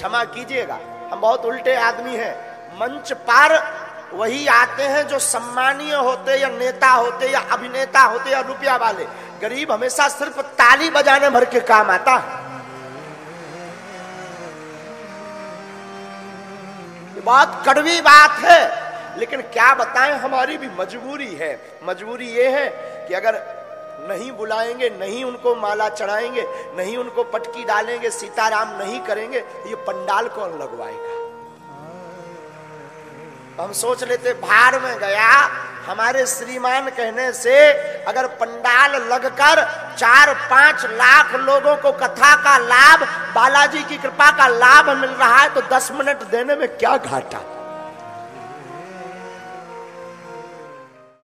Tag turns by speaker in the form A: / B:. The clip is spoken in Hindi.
A: क्षमा कीजिएगा। हम बहुत उल्टे आदमी हैं। मंच पर वही आते हैं जो सम्मानीय होते या नेता होते या अभिनेता होते या रुपया वाले। गरीब हमेशा सिर्फ़ ताली बजाने भर के काम आता है। बहुत कड़वी बात है, लेकिन क्या बताएँ, हमारी भी मजबूरी है। मजबूरी ये है कि अगर नहीं बुलाएँगे, नहीं उनको माला चढ़ाएँगे, नहीं उनको पटकी डालेंगे, सीताराम नहीं करेंगे, ये पंडाल कौन लगवाएगा? हम सोच लेते, भार में गया, हमारे श्रीमान कहने से अगर पंडाल लगकर चार पाँच लाख लोगों को कथा का लाभ, बालाजी की कृपा का लाभ मिल रहा है तो दस मिनट देने में क्या घाटा?